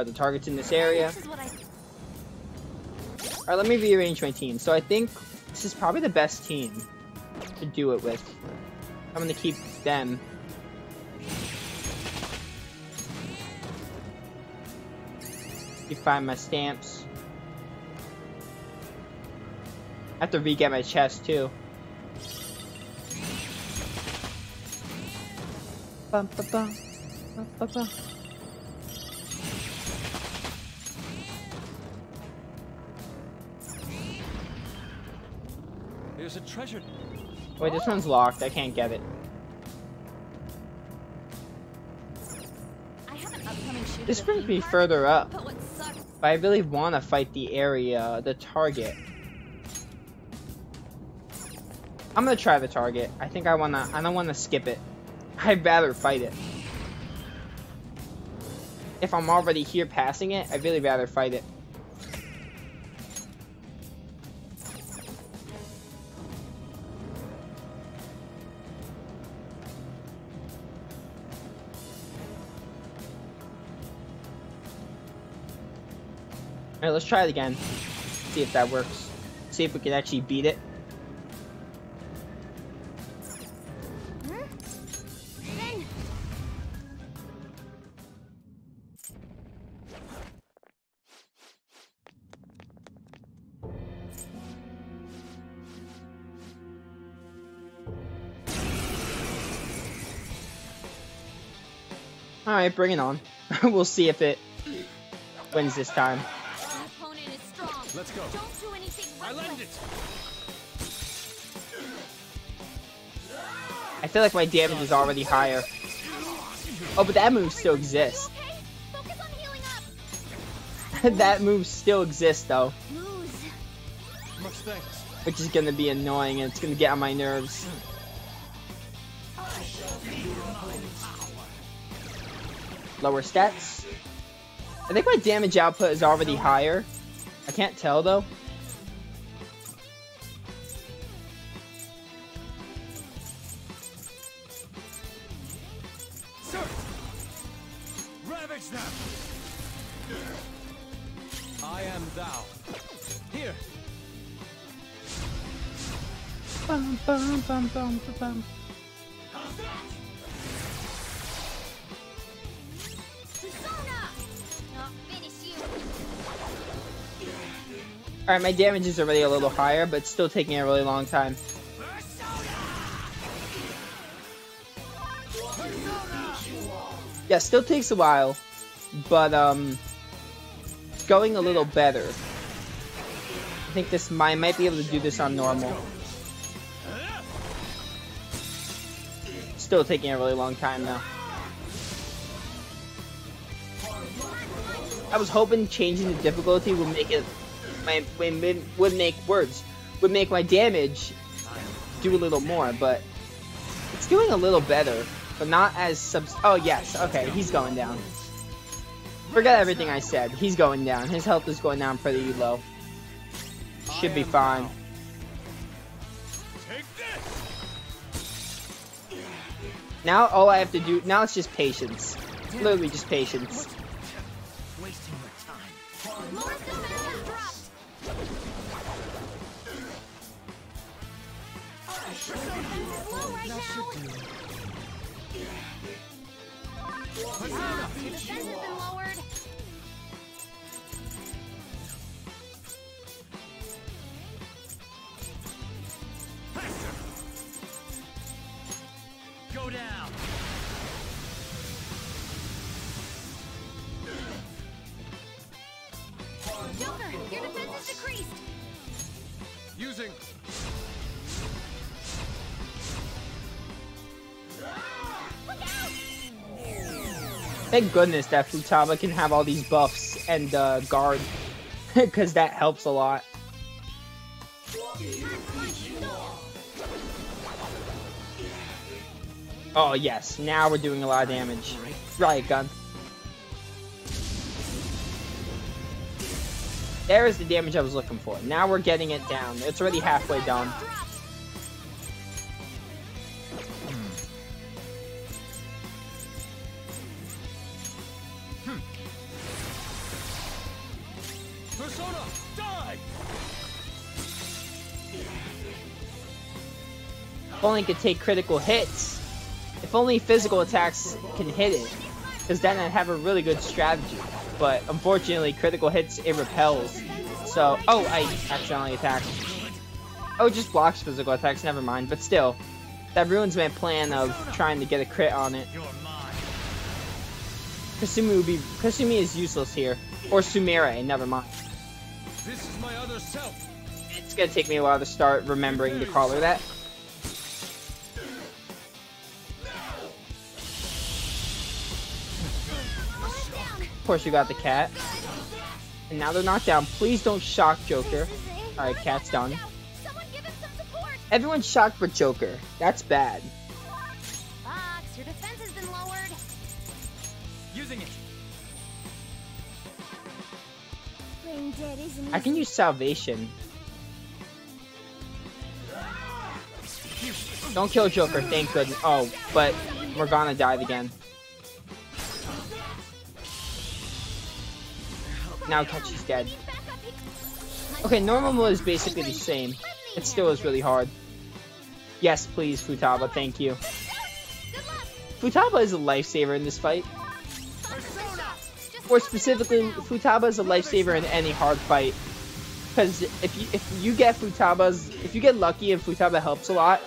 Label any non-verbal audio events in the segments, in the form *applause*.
Alright, the target's in this area. This is what I Alright, let me rearrange my team. So I think this is probably the best team to do it with. I'm gonna keep them. You find my stamps. I have to re-get my chest too. Bum, ba, bum, bum, ba, bum. There's a treasure. Wait, this one's locked. I can't get it. I have an upcoming. This at the brings me further up. But what sucks But I really want to fight the area, the target. I'm gonna try the target. I think I wanna. I don't wanna skip it. *laughs* I'd rather fight it. If I'm already here passing it, I'd really rather fight it. Alright, let's try it again. See if that works. See if we can actually beat it. Alright, bring it on. *laughs* we'll see if it wins this time. Let's go. Don't do anything I lend it. I feel like my damage is already higher. Oh, but that move still exists. Okay, focus on healing up. *laughs* that move still exists though, Much thanks. which is gonna be annoying and it's gonna get on my nerves. Lower stats. I think my damage output is already higher. I can't tell though. Sir! Ravage them! I am thou. Here! Bum, bum, bum, bum, bum, Alright, my damage is already a little higher, but still taking a really long time. Yeah, still takes a while, but um, it's going a little better. I think this might might be able to do this on normal. Still taking a really long time though. I was hoping changing the difficulty would make it my would would make words would make my damage do a little more, but it's doing a little better, but not as sub. Oh yes, okay, he's going down. Forget everything I said. He's going down. His health is going down pretty low. Should be fine. Now all I have to do now it's just patience. Literally just patience. Defenses low right now. Ah, the Thank goodness that Futaba can have all these buffs and uh, guard, *laughs* because that helps a lot. Oh yes, now we're doing a lot of damage. Riot gun. There is the damage I was looking for. Now we're getting it down. It's already halfway down. Only it could take critical hits. If only physical attacks can hit it. Because then I'd have a really good strategy. But unfortunately, critical hits, it repels. So, oh, I accidentally attacked. Oh, it just blocks physical attacks, never mind. But still, that ruins my plan of trying to get a crit on it. Kasumi would be, Kasumi is useless here. Or Sumire, never mind. This is my other self. It's gonna take me a while to start remembering to call her that. Course, you got the cat. And now they're knocked down. Please don't shock Joker. Alright, cat's done. Everyone's shocked for Joker. That's bad. Using it. I can use Salvation. Don't kill Joker, thank goodness. Oh, but Morgana died again. Now Ketchy's dead. Okay, normal mode is basically the same. It still is really hard. Yes, please, Futaba, thank you. Futaba is a lifesaver in this fight. Or specifically, Futaba is a lifesaver in any hard fight. Because if you if you get Futaba's if you get lucky and Futaba helps a lot,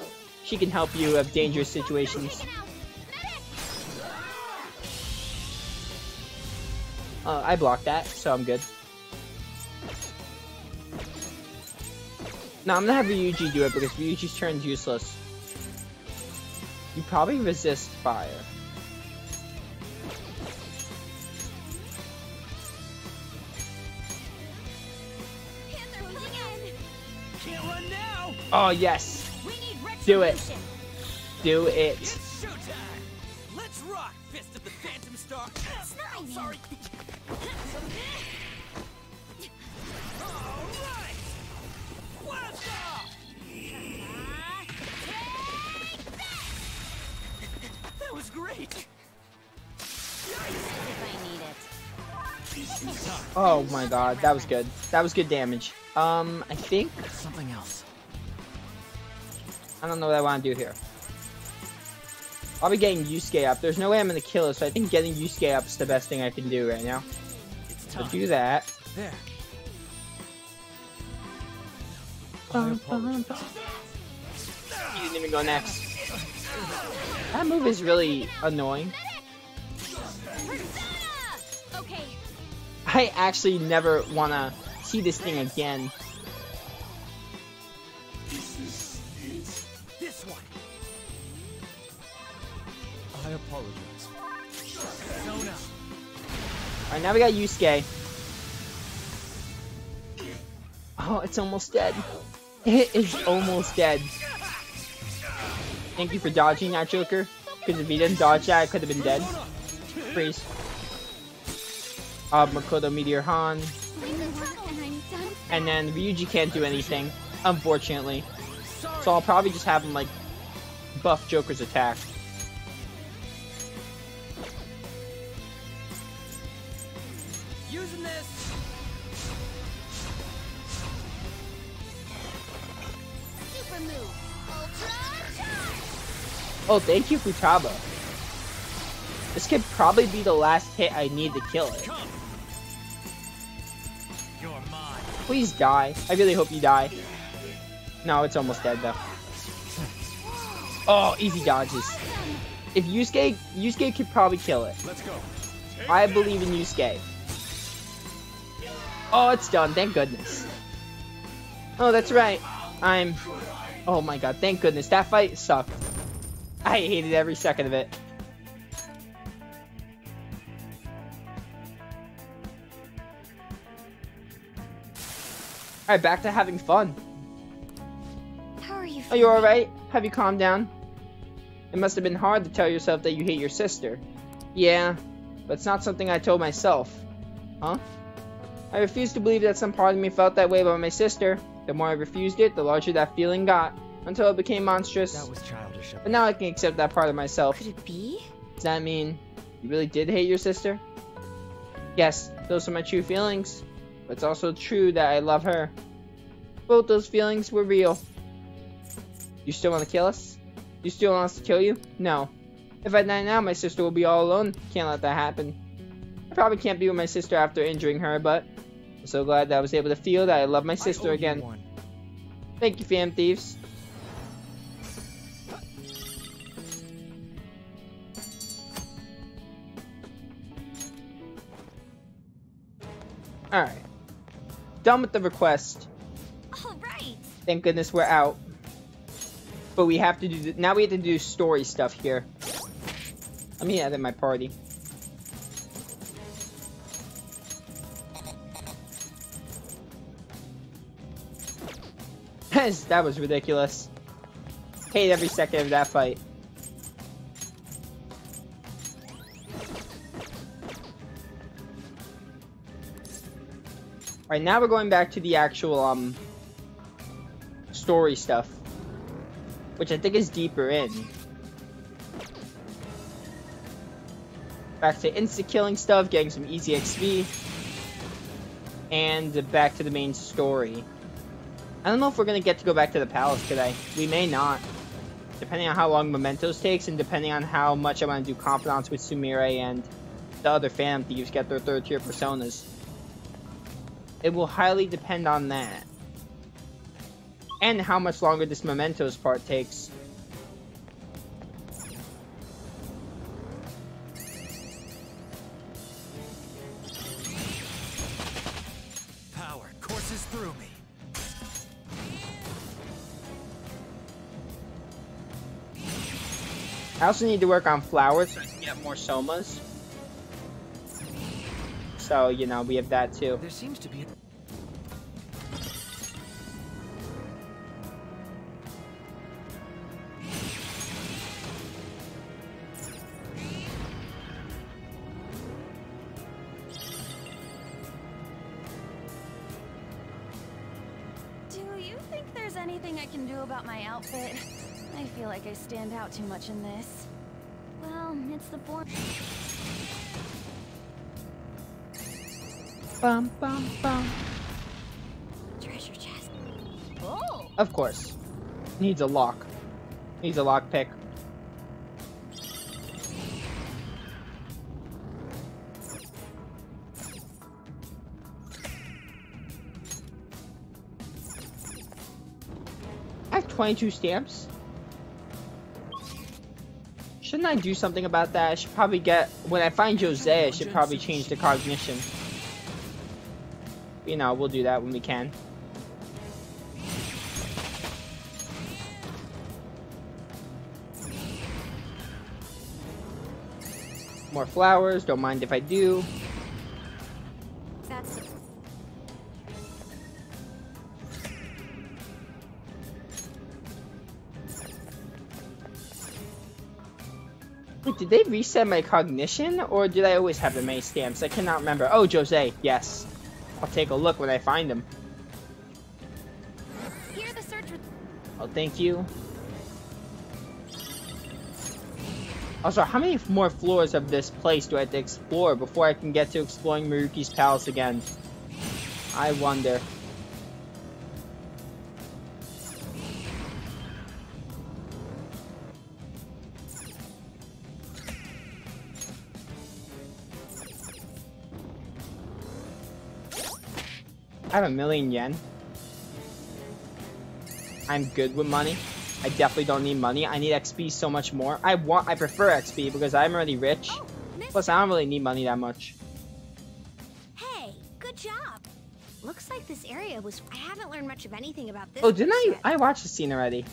she can help you of dangerous situations. Uh, I blocked that, so I'm good. Now I'm gonna have Ryuji do it because Ryuji's turn's useless. You probably resist fire. Panther was again. Can't run now! Oh yes, We need Do it. do it. It's showtime! Let's rock, Fist of the Phantom Star! Sniping. Sorry! Oh my god, that was good. That was good damage. Um, I think Something else. I don't know what I want to do here. I'll be getting Yusuke up. There's no way I'm gonna kill it, so I think getting Yusuke up is the best thing I can do right now. It's So do that. There. Bum, bum, bum. You didn't even go next. That move is really annoying. I actually never wanna see this thing again. Now we got Yusuke. Oh, it's almost dead. It is almost dead. Thank you for dodging that Joker. Because if he didn't dodge that, I could have been dead. Freeze. Uh, Makoto Meteor Han. And then Ryuji can't do anything, unfortunately. So I'll probably just have him, like, buff Joker's attack. Oh, thank you, Futaba. This could probably be the last hit I need to kill it. Please die. I really hope you die. No, it's almost dead though. Oh, easy dodges. If Yusuke, Yusuke could probably kill it. Let's go. I believe in Yusuke. Oh, it's done. Thank goodness. Oh, that's right. I'm... Oh my god, thank goodness. That fight sucked. I hated every second of it. Alright, back to having fun. How are you? Are you alright? Have you calmed down? It must have been hard to tell yourself that you hate your sister. Yeah, but it's not something I told myself. Huh? I refused to believe that some part of me felt that way about my sister. The more I refused it, the larger that feeling got, until it became monstrous. That was childish. But now I can accept that part of myself. Could it be? Does that mean you really did hate your sister? Yes, those are my true feelings. But it's also true that I love her. Both those feelings were real. You still want to kill us? You still want us to kill you? No. If I die now, my sister will be all alone. Can't let that happen. I probably can't be with my sister after injuring her, but I'm so glad that I was able to feel that I love my sister I owe you again. one. Thank you, fam thieves. Alright. Done with the request. All right. Thank goodness we're out. But we have to do, now we have to do story stuff here. Let me add in my party. *laughs* that was ridiculous. Hate every second of that fight. Alright, now we're going back to the actual, um, story stuff. Which I think is deeper in. Back to insta-killing stuff, getting some easy XP. And back to the main story. I don't know if we're gonna get to go back to the palace today. We may not. Depending on how long Mementos takes and depending on how much I want to do confidants with Sumire and the other Phantom Thieves get their third tier personas. It will highly depend on that. And how much longer this Mementos part takes. Power courses through me. I also need to work on flowers so I can get more somas. So, you know, we have that too. There seems to be a... Do you think there's anything I can do about my outfit? I feel like I stand out too much in this. Well, it's the form. Bum, bum, bum. Treasure chest. Oh! Of course. Needs a lock. Needs a lock pick. I have 22 stamps. Shouldn't I do something about that? I should probably get... When I find Jose, I should probably change the cognition. You know, we'll do that when we can. More flowers, don't mind if I do. Wait, did they reset my cognition, or did I always have the many stamps? I cannot remember. Oh, Jose, yes. I'll take a look when I find him. here. The search. Re- Oh, thank you. Also, how many more floors of this place do I have to explore before I can get to exploring Maruki's palace again? I wonder. I have a million yen. I'm good with money. I definitely don't need money. I need XP so much more. I want, I prefer XP because I'm already rich. oh, Plus, I don't really need money that much. Hey, good job. Looks like this area was. I haven't learned much of anything about this. Oh, didn't I? yet. I watched the scene already.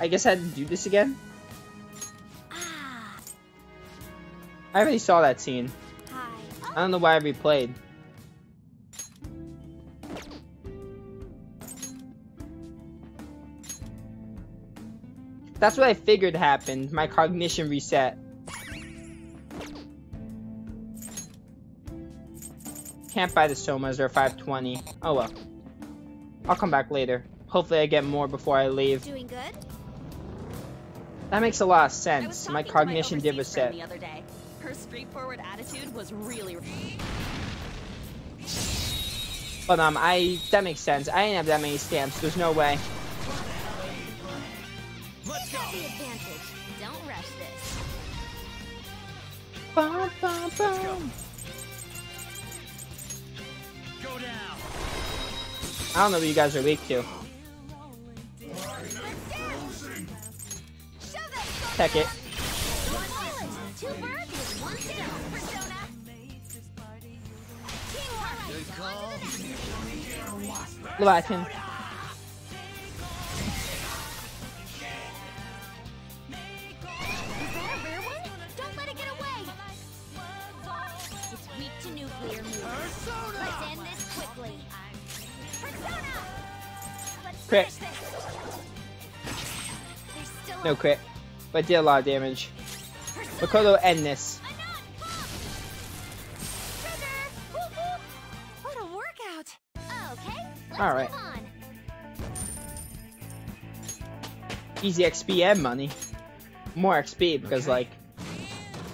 I guess I had to do this again. Ah, I already saw that scene. hi. I don't know why I replayed. That's what I figured happened. My cognition reset. Can't buy the Somas, they're 520. Oh well. I'll come back later. Hopefully I get more before I leave. Doing good. That makes a lot of sense. My cognition did reset. The other day. Her straightforward attitude was really. But um, I that makes sense. I didn't have that many stamps. There's no way. Bum, bum, bum. Go down. I don't know what you guys are weak to. Show that sword. Check it. One Crit. finish this. There's still a- No crit. But did a lot of damage. Makoto, end this. Anat, come. Trigger. Whoop, whoop. What a workout. All right. Easy XP and money. More XP because Okay. like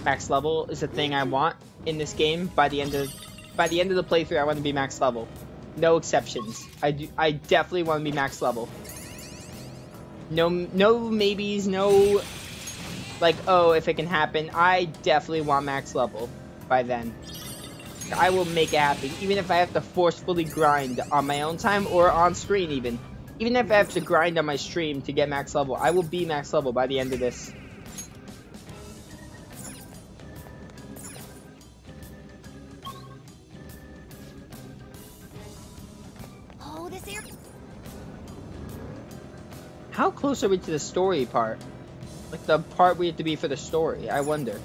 max level is a thing I want in this game. By the end of by the end of the playthrough, I want to be max level. No exceptions. I do. I definitely want to be max level. No, no maybes. No, like oh, if it can happen. I definitely want max level by then. I will make it happen, even if I have to forcefully grind on my own time or on screen even. Even if I have to grind on my stream to get max level, I will be max level by the end of this. Close are we to the story part? Like the part we have to be for the story, I wonder.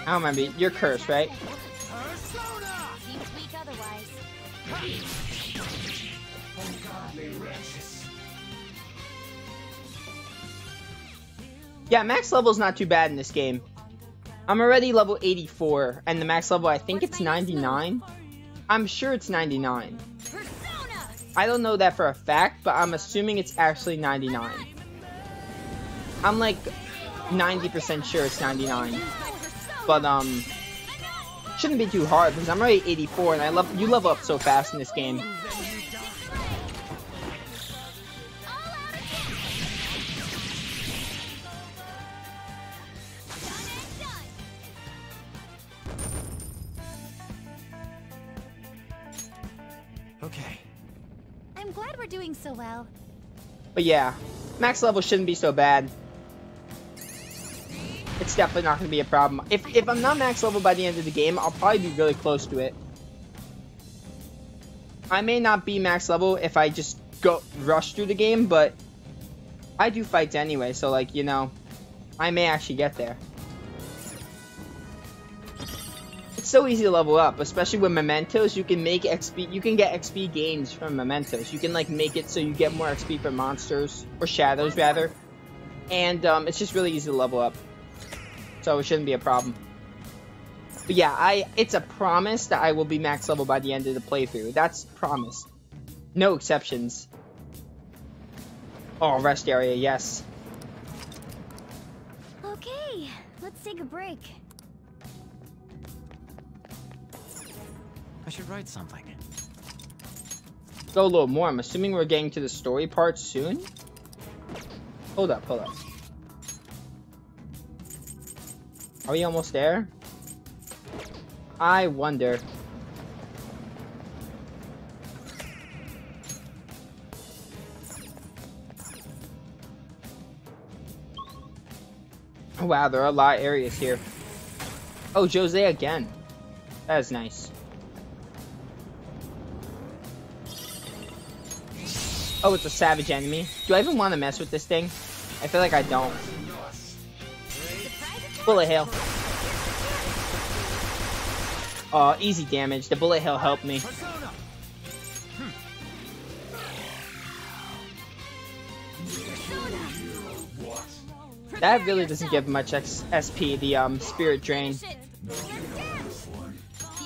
I don't remember. You're cursed, right? Yeah, max level is not too bad in this game. I'm already level 84, and the max level, I think it's 99. I'm sure it's 99. Persona! I don't know that for a fact, but I'm assuming it's actually 99. I'm like 90% sure it's 99. Use my persona! But, um, shouldn't be too hard, because I'm already 84, and I love you level up so fast in this game. So well. But yeah, max level shouldn't be so bad. It's definitely not going to be a problem. If, if I'm not max level by the end of the game, I'll probably be really close to it. I may not be max level if I just go rush through the game, but I do fights anyway, so like, you know, I may actually get there. So easy to level up, especially with mementos. You can make XP. You can get XP gains from mementos. You can like make it so you get more XP from monsters or shadows rather, and um, it's just really easy to level up. So it shouldn't be a problem. But yeah, I it's a promise that I will be max level by the end of the playthrough. That's promised. No exceptions. Oh, rest area, yes. Okay, let's take a break. Should write something. Go a little more. I'm assuming we're getting to the story part soon. Hold up, hold up. Are we almost there? I wonder. Wow, there are a lot of areas here. Oh, Jose again. That is nice. Oh, it's a savage enemy. Do I even want to mess with this thing? I feel like I don't. Bullet hail. Oh, easy damage. The bullet hail helped me. That really doesn't give much X SP, the um, Spirit Drain. The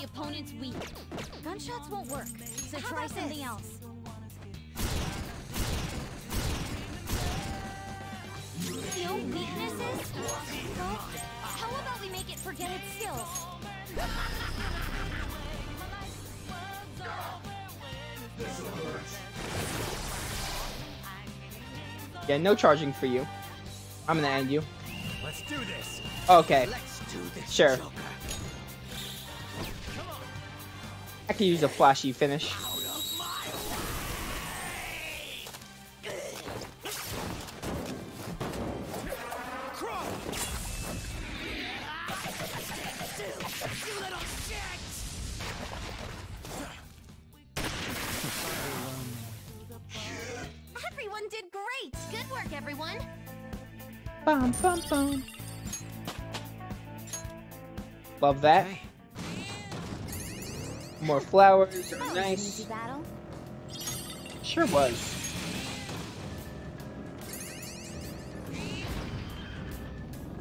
opponent's weak. Gunshots won't work, so try something else. No weaknesses? Well, how about we make it forget its skills? Yeah, no charging for you. I'm gonna end you. Let's do this. Okay, Let's do this. Sure. Joker. I could use a flashy finish. Little shit. Everyone did great! Good work, everyone! Bum, bum, bum. Love that. Hey, More flowers oh, are was nice. battle. Sure was.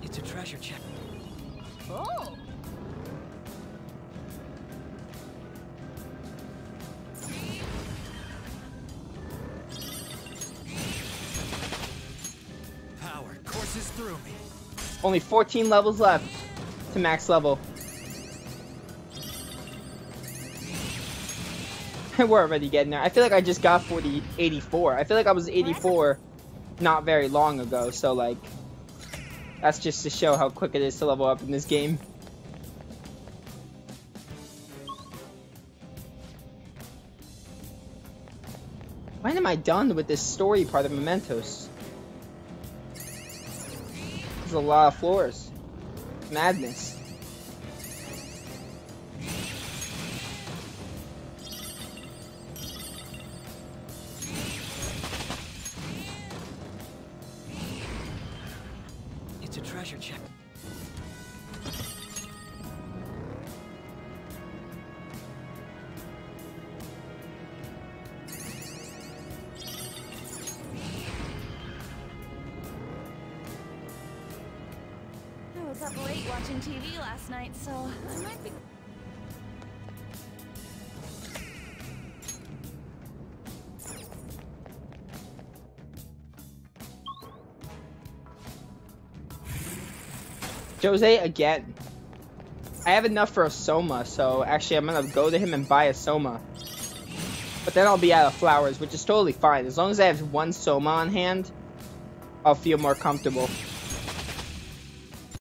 it's a treasure chest. Oh! Only 14 levels left to max level. *laughs* We're already getting there. I feel like I just got 40, 84. I feel like I was 84 not very long ago, so like, that's just to show how quick it is to level up in this game. When am I done with this story part of Mementos? There's a lot of floors. Madness. Was up late watching TV last night, so I might be. Jose again. I have enough for a Soma, so actually I'm gonna go to him and buy a Soma. But then I'll be out of flowers, which is totally fine. As long as I have one Soma on hand, I'll feel more comfortable.